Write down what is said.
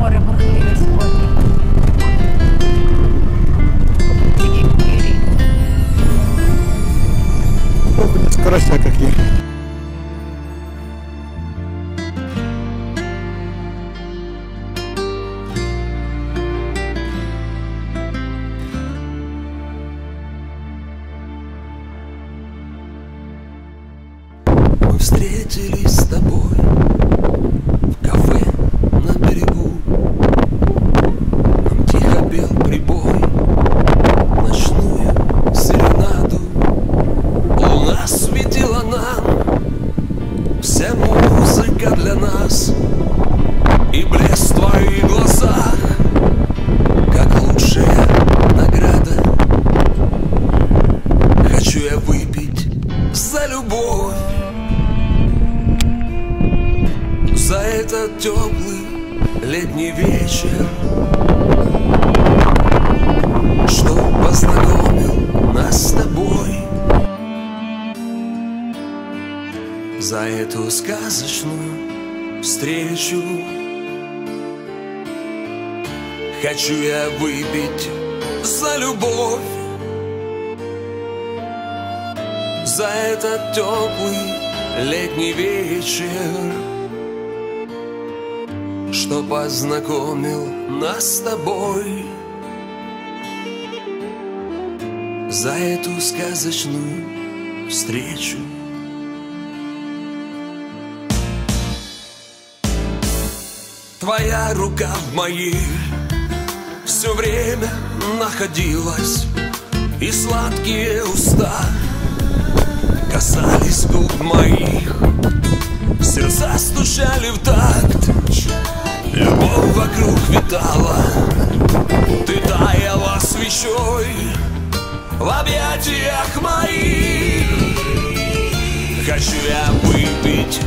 море бурхливе спокій. Кірі-кірі. Ох, у нас карася какие. Мы встретились с тобой Музыка для нас и блеск в твоих глазах, как лучшая награда. Хочу я выпить за любовь За этот теплый летний вечер За эту сказочную встречу Хочу я выпить за любовь За этот теплый летний вечер Что познакомил нас с тобой. За эту сказочную встречу Твоя рука в моей Все время находилась И сладкие уста Касались губ моих. Сердца стучали в такт Любовь вокруг витала. Ты таяла свечой В объятиях моих. Хочу я выпить